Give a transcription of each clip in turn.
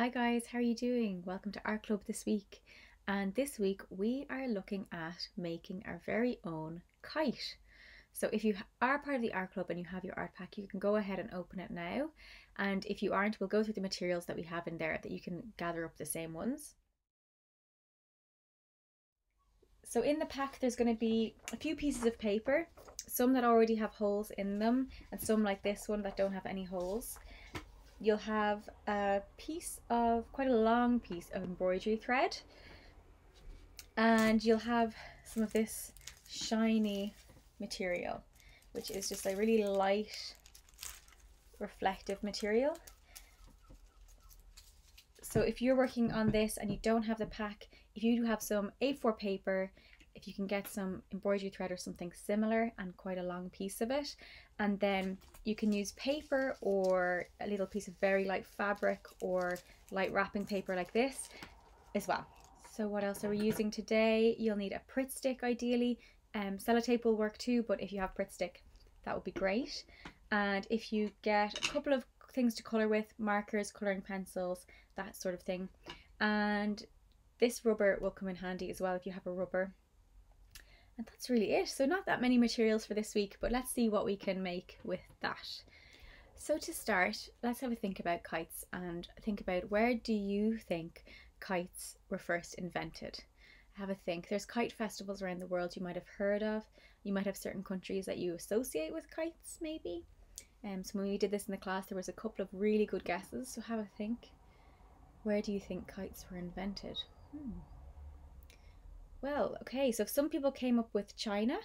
Hi guys, how are you doing? Welcome to Art Club this week. And this week we are looking at making our very own kite. So if you are part of the art club and you have your art pack, you can go ahead and open it now. And if you aren't, we'll go through the materials that we have in there that you can gather up the same ones. So in the pack, there's going to be a few pieces of paper, some that already have holes in them, and some like this one that don't have any holes. You'll have a piece of, quite a long piece of embroidery thread, and you'll have some of this shiny material, which is just a really light, reflective material. So if you're working on this and you don't have the pack, if you do have some A4 paper, if you can get some embroidery thread or something similar and quite a long piece of it, and then you can use paper or a little piece of very light fabric or light wrapping paper like this as well. So what else are we using today? You'll need a Pritt stick ideally. Um, sellotape will work too, but if you have Pritt stick, that would be great. And if you get a couple of things to colour with, markers, colouring pencils, that sort of thing. And this rubber will come in handy as well if you have a rubber. And that's really it. So not that many materials for this week, but let's see what we can make with that. So to start, let's have a think about kites and think about where do you think kites were first invented? Have a think. There's kite festivals around the world you might have heard of. You might have certain countries that you associate with kites, maybe. Um, so when we did this in the class, there was a couple of really good guesses. So have a think. Where do you think kites were invented? Hmm. Well, okay, so if some people came up with China,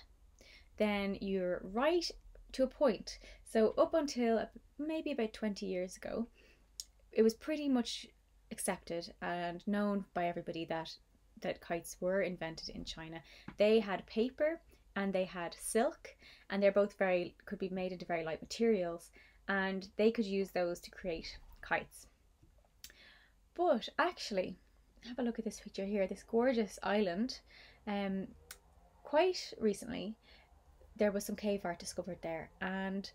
then you're right to a point. So up until maybe about 20 years ago, it was pretty much accepted and known by everybody that that kites were invented in China. They had paper and they had silk and they're both very could be made into very light materials and they could use those to create kites. But actually, have a look at this picture here, this gorgeous island. Um, quite recently, there was some cave art discovered there, and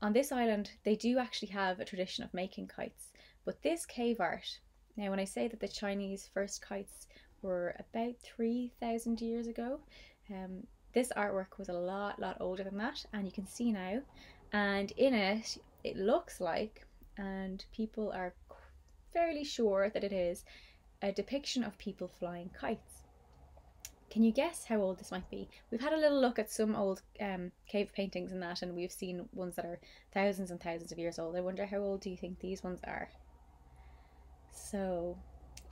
on this island, they do actually have a tradition of making kites. But this cave art, now when I say that the Chinese first kites were about 3,000 years ago, um, this artwork was a lot, lot older than that, and you can see now, and in it, it looks like, and people are fairly sure that it is, a depiction of people flying kites. Can you guess how old this might be? We've had a little look at some old um, cave paintings and that, and we've seen ones that are thousands and thousands of years old. I wonder how old do you think these ones are? So,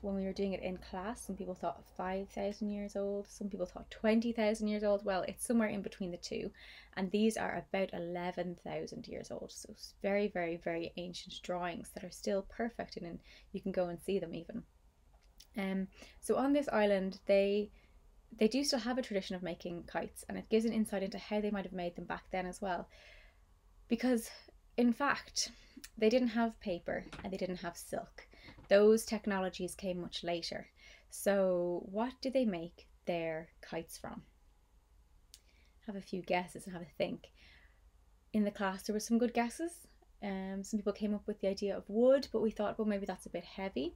when we were doing it in class, some people thought 5,000 years old, some people thought 20,000 years old. Well, it's somewhere in between the two, and these are about 11,000 years old. So, very, very, very ancient drawings that are still perfect, and you can go and see them even. Um, so on this island, they they do still have a tradition of making kites, and it gives an insight into how they might have made them back then as well. Because in fact, they didn't have paper and they didn't have silk. Those technologies came much later. So what did they make their kites from? Have a few guesses and have a think. In the class, there were some good guesses. Um, some people came up with the idea of wood, but we thought, well, maybe that's a bit heavy.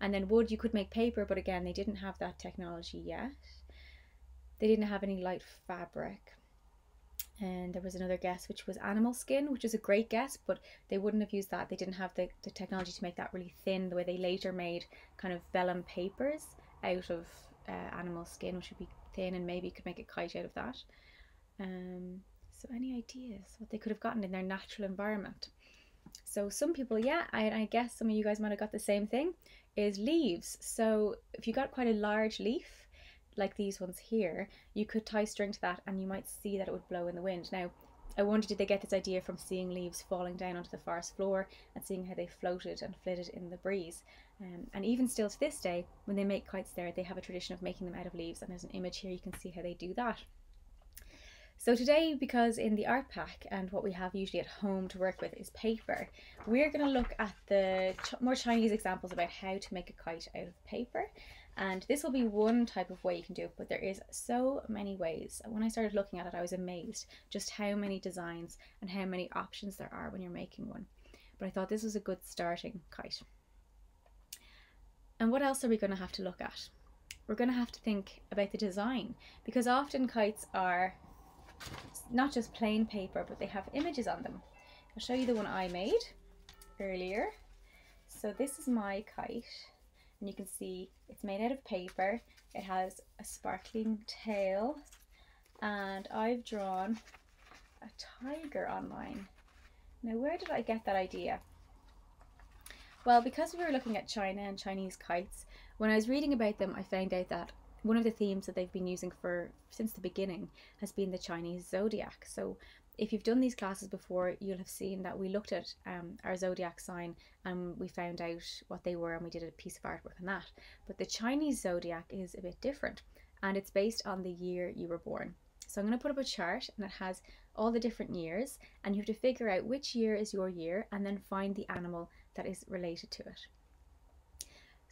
And then wood, you could make paper, but again, they didn't have that technology yet. They didn't have any light fabric. And there was another guess, which was animal skin, which is a great guess, but they wouldn't have used that. They didn't have the, the technology to make that really thin, the way they later made kind of vellum papers out of uh, animal skin, which would be thin, and maybe could make a kite out of that. Um, so, any ideas what they could have gotten in their natural environment? So, some people, yeah, I, I guess some of you guys might have got the same thing is leaves. So if you got quite a large leaf, like these ones here, you could tie string to that and you might see that it would blow in the wind. Now, I wonder did they get this idea from seeing leaves falling down onto the forest floor and seeing how they floated and flitted in the breeze. Um, and even still to this day, when they make kites there, they have a tradition of making them out of leaves and there's an image here you can see how they do that. So today, because in the art pack and what we have usually at home to work with is paper, we're going to look at the ch more Chinese examples about how to make a kite out of paper. And this will be one type of way you can do it, but there is so many ways. When I started looking at it, I was amazed just how many designs and how many options there are when you're making one. But I thought this was a good starting kite. And what else are we going to have to look at? We're going to have to think about the design because often kites are not just plain paper, but they have images on them. I'll show you the one I made earlier. So this is my kite and you can see it's made out of paper. It has a sparkling tail and I've drawn a tiger on mine. Now where did I get that idea? Well, because we were looking at China and Chinese kites, when I was reading about them, I found out that one of the themes that they've been using for since the beginning has been the Chinese zodiac. So if you've done these classes before, you'll have seen that we looked at um, our zodiac sign and we found out what they were and we did a piece of artwork on that. But the Chinese zodiac is a bit different and it's based on the year you were born. So I'm going to put up a chart and it has all the different years and you have to figure out which year is your year and then find the animal that is related to it.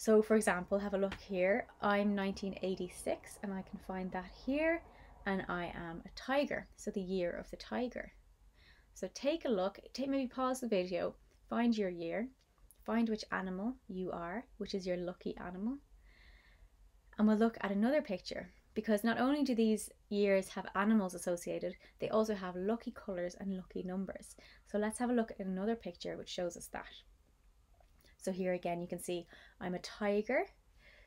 So for example, have a look here. I'm 1986 and I can find that here and I am a tiger. So the year of the tiger. So take a look, take maybe pause the video, find your year, find which animal you are, which is your lucky animal. And we'll look at another picture because not only do these years have animals associated, they also have lucky colours and lucky numbers. So let's have a look at another picture which shows us that. So here again, you can see I'm a tiger.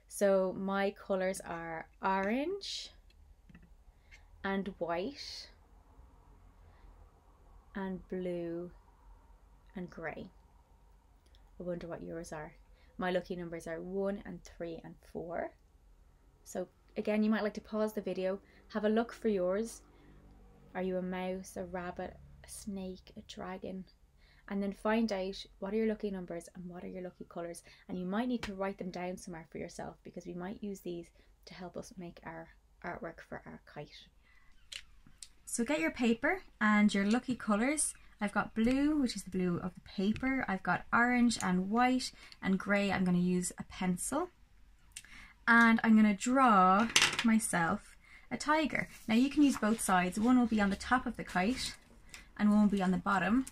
So my colors are orange and white and blue and grey. I wonder what yours are. My lucky numbers are 1 and 3 and 4. So again, you might like to pause the video, have a look for yours. Are you a mouse, a rabbit, a snake, a dragon, and then find out what are your lucky numbers and what are your lucky colours and you might need to write them down somewhere for yourself because we might use these to help us make our artwork for our kite. So get your paper and your lucky colours. I've got blue, which is the blue of the paper. I've got orange and white and grey. I'm going to use a pencil. And I'm going to draw myself a tiger. Now you can use both sides. One will be on the top of the kite and one will be on the bottom.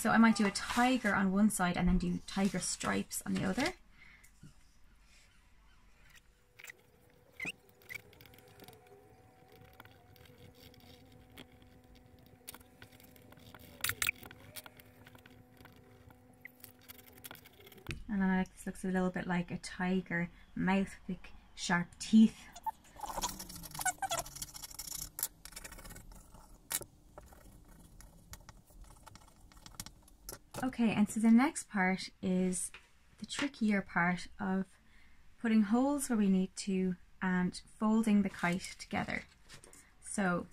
So I might do a tiger on one side and then do tiger stripes on the other. And I like this looks a little bit like a tiger mouth with sharp teeth. Okay, and so the next part is the trickier part of putting holes where we need to and folding the kite together. So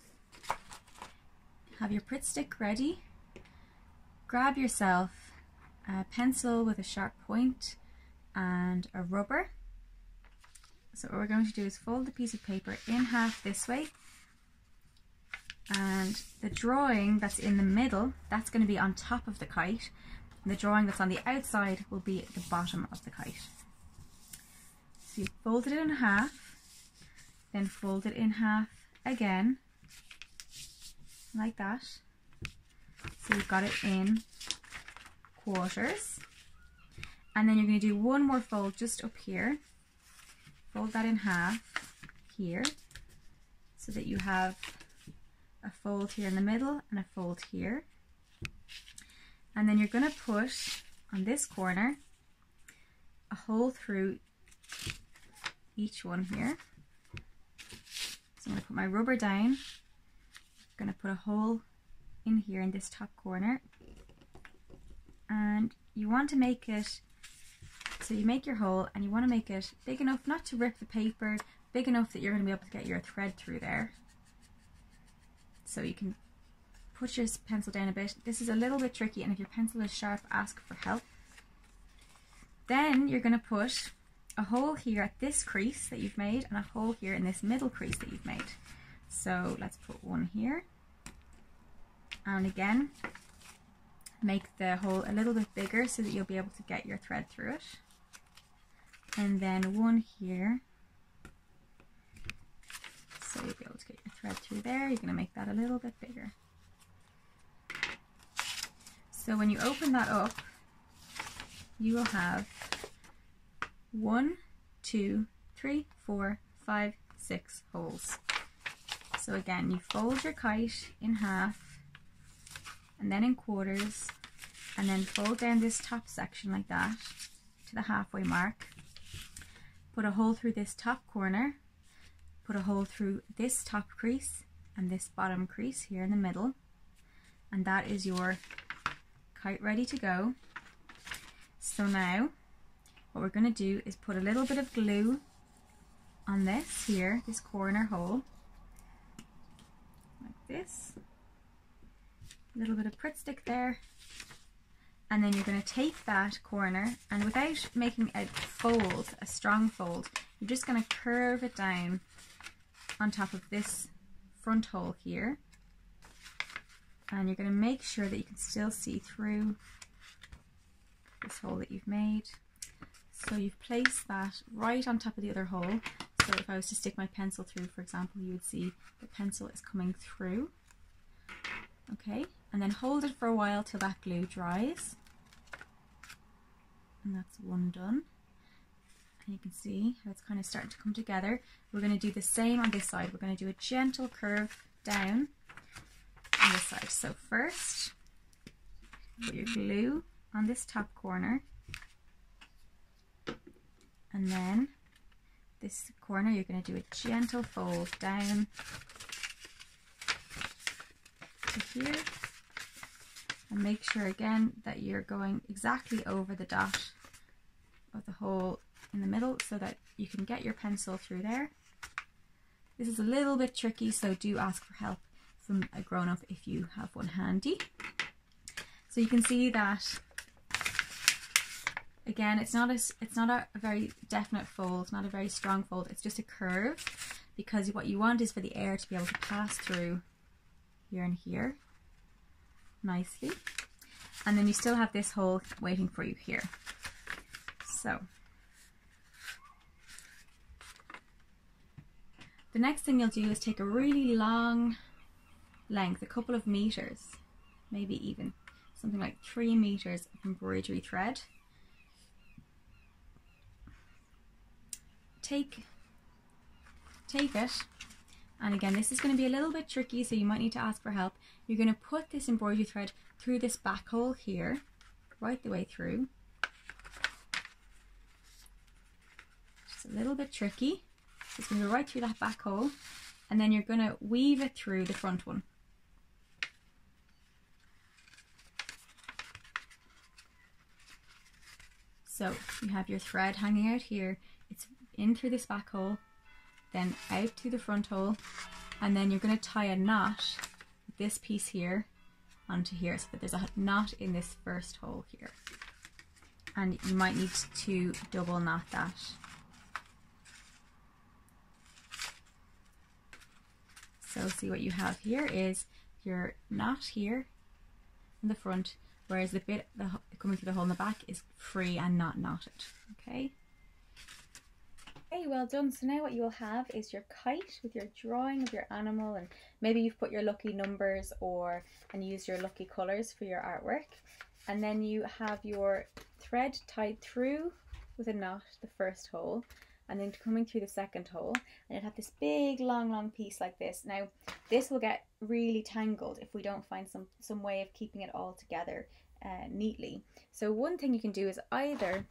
have your Pritt stick ready. Grab yourself a pencil with a sharp point and a rubber. So what we're going to do is fold the piece of paper in half this way and the drawing that's in the middle that's going to be on top of the kite. The drawing that's on the outside will be at the bottom of the kite. So you fold it in half then fold it in half again like that. So you've got it in quarters. And then you're going to do one more fold just up here. Fold that in half here so that you have a fold here in the middle and a fold here. And then you're going to put on this corner a hole through each one here. So I'm going to put my rubber down. I'm going to put a hole in here in this top corner. And you want to make it, so you make your hole and you want to make it big enough not to rip the paper, big enough that you're going to be able to get your thread through there so you can put your pencil down a bit. This is a little bit tricky and if your pencil is sharp, ask for help. Then you're going to put a hole here at this crease that you've made and a hole here in this middle crease that you've made. So let's put one here. And again, make the hole a little bit bigger so that you'll be able to get your thread through it. And then one here so you'll be able to get your thread through there. You're going to make that a little bit bigger. So when you open that up, you will have one two, three, four, five, six holes. So again, you fold your kite in half and then in quarters and then fold down this top section like that to the halfway mark. Put a hole through this top corner, put a hole through this top crease and this bottom crease here in the middle and that is your kite ready to go. So now what we're going to do is put a little bit of glue on this here, this corner hole like this. A little bit of Pritt stick there. And then you're going to take that corner and without making a fold, a strong fold, you're just going to curve it down on top of this front hole here. And you're going to make sure that you can still see through this hole that you've made. So you've placed that right on top of the other hole so if I was to stick my pencil through, for example, you would see the pencil is coming through. Okay, and then hold it for a while till that glue dries. And that's one done. And you can see how it's kind of starting to come together. We're going to do the same on this side. We're going to do a gentle curve down on this side. So first, put your glue on this top corner. And then this corner, you're going to do a gentle fold down to here. And make sure again that you're going exactly over the dot of the hole in the middle so that you can get your pencil through there. This is a little bit tricky, so do ask for help from a grown-up if you have one handy. So you can see that Again, it's not a, it's not a, very definite fold, not a very strong fold, it's just a curve because what you want is for the air to be able to pass through here and here nicely. And then you still have this hole waiting for you here. So, the next thing you'll do is take a really long length, a couple of meters, maybe even something like three meters of embroidery thread. Take take it. And again this is going to be a little bit tricky so you might need to ask for help. You're going to put this embroidery thread through this back hole here right the way through. Just a little bit tricky it's going to go right through that back hole and then you're going to weave it through the front one so you have your thread hanging out here it's in through this back hole, then out through the front hole, and then you're going to tie a knot this piece here onto here so that there's a knot in this first hole here. And you might need to double knot that. So see what you have here is your knot here in the front, whereas the bit the, coming through the hole in the back is free and not knotted, okay? Okay, well done. So now what you will have is your kite with your drawing of your animal and maybe you've put your lucky numbers or and used your lucky colours for your artwork. And then you have your thread tied through with a knot, the first hole, and then coming through the second hole. And you have this big, long, long piece like this. Now, this will get really tangled if we don't find some, some way of keeping it all together uh, neatly. So one thing you can do is either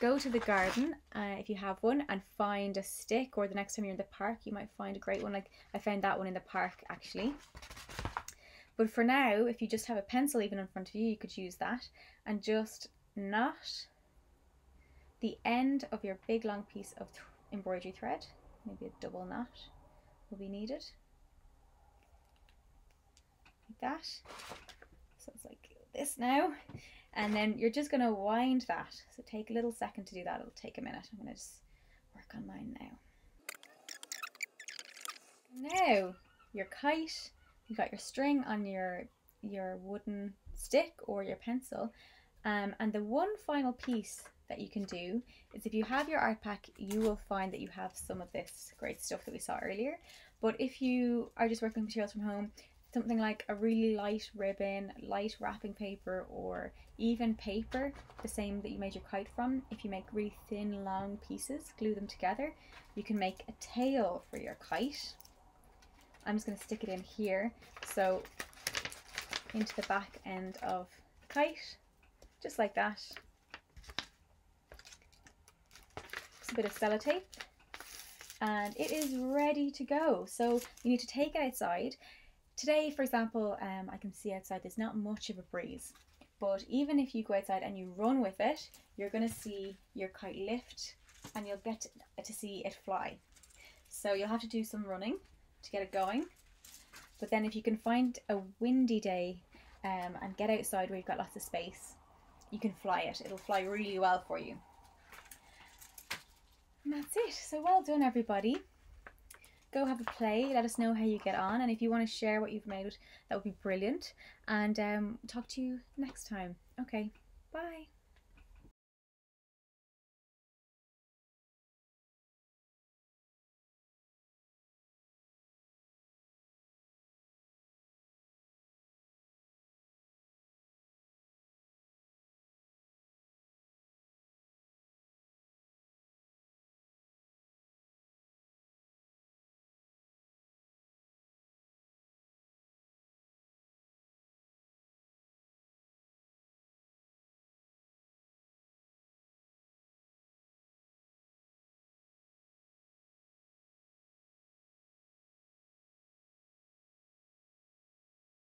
go to the garden uh, if you have one and find a stick or the next time you're in the park you might find a great one like I found that one in the park actually but for now if you just have a pencil even in front of you you could use that and just knot the end of your big long piece of th embroidery thread maybe a double knot will be needed like that so it's like this now and then you're just going to wind that. So take a little second to do that. It'll take a minute. I'm going to just work on mine now. Now, your kite, you've got your string on your your wooden stick or your pencil. Um, and the one final piece that you can do is if you have your art pack, you will find that you have some of this great stuff that we saw earlier. But if you are just working materials from home, something like a really light ribbon, light wrapping paper, or even paper, the same that you made your kite from. If you make really thin, long pieces, glue them together, you can make a tail for your kite. I'm just going to stick it in here. So into the back end of kite, just like that. A bit of sellotape and it is ready to go. So you need to take it outside. Today, for example, um, I can see outside there's not much of a breeze, but even if you go outside and you run with it, you're going to see your kite lift and you'll get to see it fly. So you'll have to do some running to get it going. But then if you can find a windy day um, and get outside where you've got lots of space, you can fly it. It'll fly really well for you. And that's it. So well done, everybody. Go have a play. Let us know how you get on. And if you want to share what you've made, that would be brilliant. And um, talk to you next time. Okay, bye.